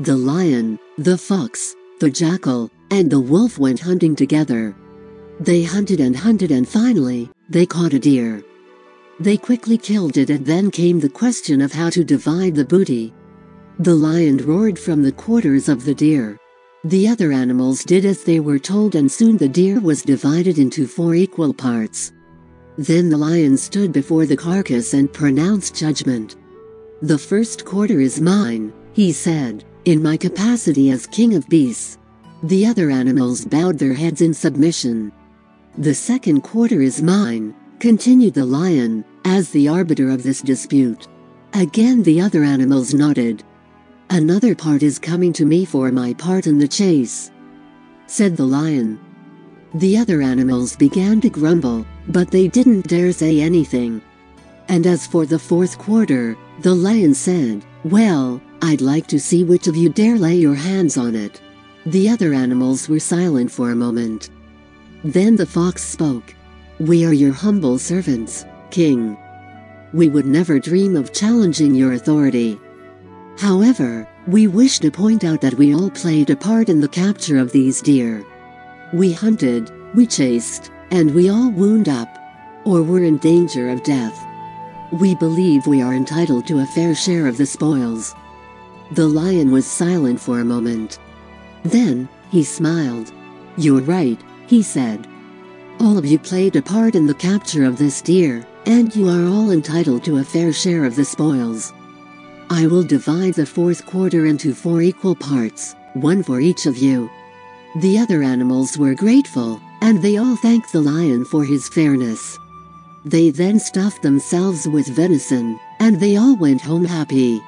The lion, the fox, the jackal, and the wolf went hunting together. They hunted and hunted and finally, they caught a deer. They quickly killed it and then came the question of how to divide the booty. The lion roared from the quarters of the deer. The other animals did as they were told and soon the deer was divided into four equal parts. Then the lion stood before the carcass and pronounced judgment. The first quarter is mine, he said, in my capacity as king of beasts. The other animals bowed their heads in submission. The second quarter is mine, continued the lion, as the arbiter of this dispute. Again the other animals nodded. Another part is coming to me for my part in the chase, said the lion. The other animals began to grumble, but they didn't dare say anything. And as for the fourth quarter, the lion said, Well, I'd like to see which of you dare lay your hands on it. The other animals were silent for a moment. Then the fox spoke. We are your humble servants, king. We would never dream of challenging your authority. However, we wish to point out that we all played a part in the capture of these deer. We hunted, we chased, and we all wound up, or were in danger of death. We believe we are entitled to a fair share of the spoils. The lion was silent for a moment. Then, he smiled. You're right, he said. All of you played a part in the capture of this deer, and you are all entitled to a fair share of the spoils. I will divide the fourth quarter into four equal parts, one for each of you. The other animals were grateful, and they all thanked the lion for his fairness. They then stuffed themselves with venison, and they all went home happy.